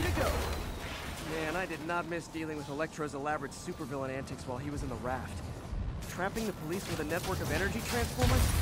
ready to go. Man, I did not miss dealing with Electro's elaborate supervillain antics while he was in the raft. Trapping the police with a network of energy transformers?